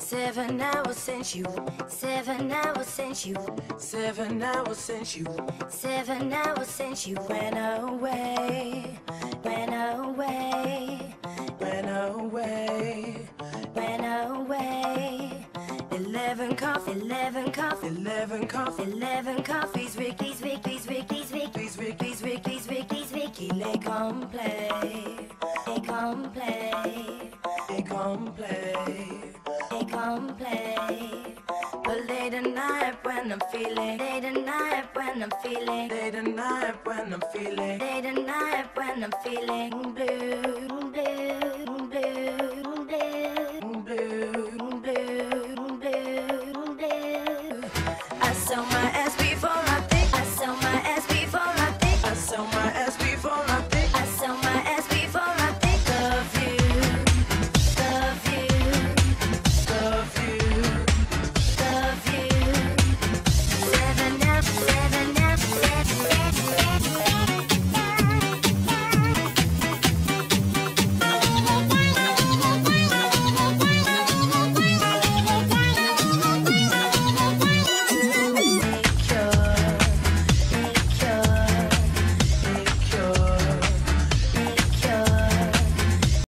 Seven hours since you, seven hours since you, Seven hours since you, seven hours since you went away, went away, went away. went away. Eleven coffee, eleven coffee, Eleven coffee, eleven coffees, Ricky's, Ricky's, Ricky's, Ricky's, Ricky's, Ricky's, Ricky's, Ricky, les come play, they come play. they come play won't play. But late at night when I'm feeling, late at night when I'm feeling, late at night when I'm feeling, late at night when I'm feeling blue, blue, blue. blue, blue, blue blue. I saw my